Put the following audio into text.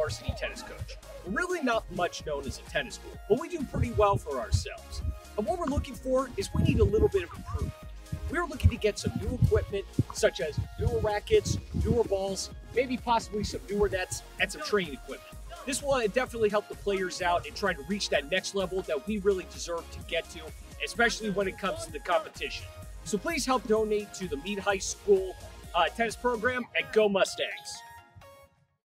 varsity tennis coach. We're really not much known as a tennis school, but we do pretty well for ourselves. And what we're looking for is we need a little bit of improvement. We're looking to get some new equipment, such as newer rackets, newer balls, maybe possibly some newer nets, and some training equipment. This will definitely help the players out in trying to reach that next level that we really deserve to get to, especially when it comes to the competition. So please help donate to the Meade High School uh, tennis program at go Mustangs.